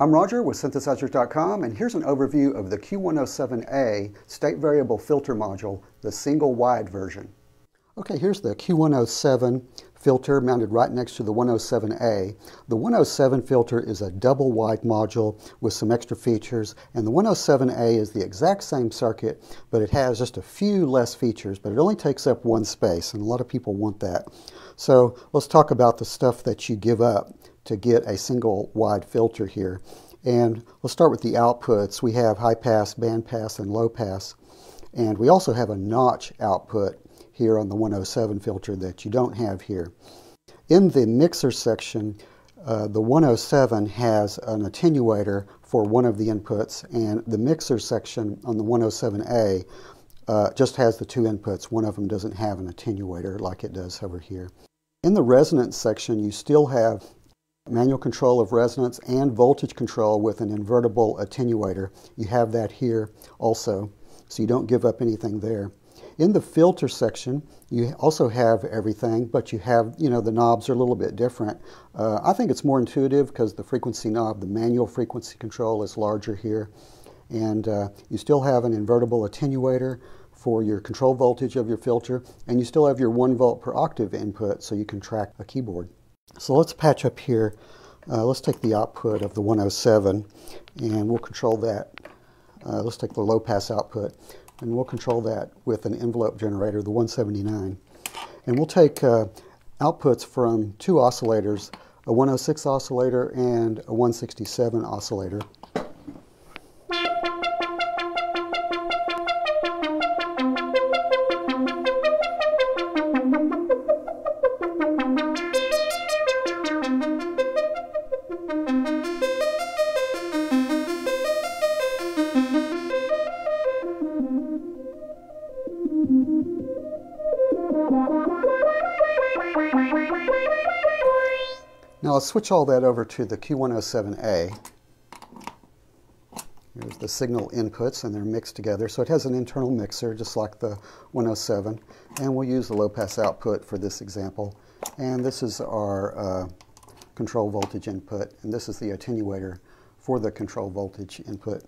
I'm Roger with Synthesizers.com and here's an overview of the Q107A state variable filter module, the single wide version. Okay, here's the Q107 filter mounted right next to the 107A. The 107 filter is a double wide module with some extra features and the 107A is the exact same circuit but it has just a few less features but it only takes up one space and a lot of people want that. So let's talk about the stuff that you give up to get a single wide filter here. And let's start with the outputs. We have high pass, band pass, and low pass. And we also have a notch output here on the 107 filter that you don't have here. In the mixer section, uh, the 107 has an attenuator for one of the inputs, and the mixer section on the 107A uh, just has the two inputs. One of them doesn't have an attenuator like it does over here. In the resonance section, you still have manual control of resonance and voltage control with an invertible attenuator. You have that here also, so you don't give up anything there. In the filter section, you also have everything, but you have, you know, the knobs are a little bit different. Uh, I think it's more intuitive because the frequency knob, the manual frequency control is larger here. And uh, you still have an invertible attenuator for your control voltage of your filter, and you still have your 1 volt per octave input so you can track a keyboard. So let's patch up here. Uh, let's take the output of the 107 and we'll control that. Uh, let's take the low pass output and we'll control that with an envelope generator, the 179. And we'll take uh, outputs from two oscillators, a 106 oscillator and a 167 oscillator. Now let's switch all that over to the Q107A. Here's the signal inputs and they're mixed together. So it has an internal mixer just like the 107 and we'll use the low pass output for this example. And this is our uh, control voltage input and this is the attenuator for the control voltage input.